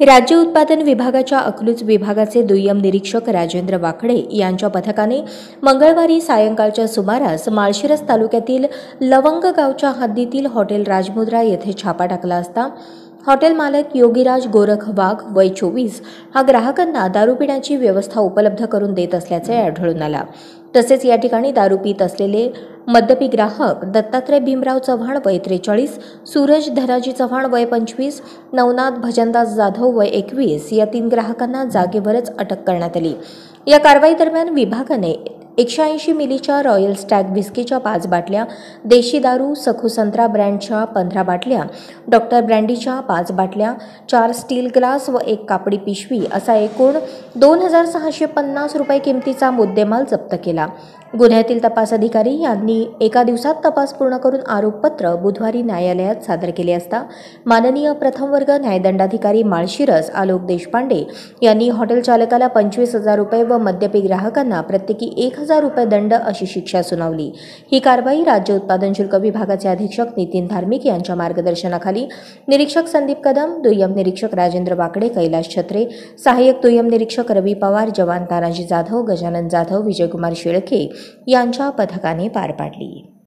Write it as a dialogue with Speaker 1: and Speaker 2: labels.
Speaker 1: राज्य उत्पादन विभागाच्या अकलूज विभागाचे दुय्यम निरीक्षक राजेंद्र वाकडे यांच्या पथकाने मंगळवारी सायंकाळच्या सुमारास माळशिरस तालुक्यातील लवंग गावच्या हद्दीतील हॉटेल राजमुद्रा येथे छापा टाकला असता हॉटेल मालक योगीराज गोरख वाघ वय चोवीस हा ग्राहकांना दारू पिण्याची व्यवस्था उपलब्ध करून देत असल्याचे आढळून आला. तसेच या ठिकाणी दारू पित असलेले मद्यपी ग्राहक दत्तात्रय भीमराव चव्हाण वय त्रेचाळीस सूरज धनाजी चव्हाण वय पंचवीस नवनाथ भजनदास जाधव वय एकवीस या तीन ग्राहकांना जागेवरच अटक करण्यात आली. या कारवाई दरम्यान विभागाने एकशे ऐंशी मिलीच्या रॉयल स्टॅग व्हिस्कीच्या पाच बाटल्या देशी दारू सखू संत्रा ब्रँडच्या पंधरा बाटल्या डॉक्टर ब्रँडीच्या पाच बाटल्या चार स्टील ग्लास व एक कापडी पिशवी असा एकूण दोन हजार सहाशे पन्नास रुपये किमतीचा मुद्देमाल जप्त केला. गुन्ह्यातील तपास अधिकारी यांनी एका दिवसात तपास पूर्ण करून आरोपपत्र बुधवारी न्यायालयात सादर केले असता माननीय प्रथम वर्ग न्यायदंडाधिकारी माळशिरस आलोक देशपांडे यांनी हॉटेल चालकाला पंचवीस हजार रुपये व मद्यपी ग्राहकांना प्रत्येकी एक हजार रुपये दंड अशी शिक्षा सुनावली. ही कारवाई राज्य उत्पादन शुल्क विभागाचे अधीक्षक नितीन धार्मिक यांच्या मार्गदर्शनाखाली निरीक्षक संदीप कदम दुय्यम निरीक्षक राजेंद्र वाकडे कैलाश छत्रे सहाय्यक दुय्यम निरीक्षक रवी पवार जवान तानाजी जाधव गजानन जाधव विजयकुमार शेळके यांच्या पथकाने पार पाडली.